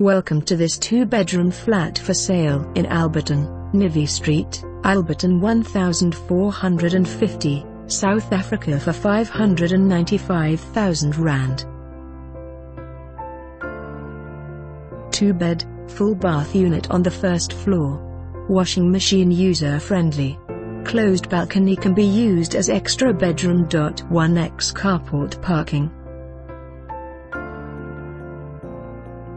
Welcome to this two-bedroom flat for sale in Alberton, Nivvi Street, Alberton 1450, South Africa for 595,000 Rand. Two-bed, full bath unit on the first floor. Washing machine user-friendly. Closed balcony can be used as extra bedroom. 1x carport parking.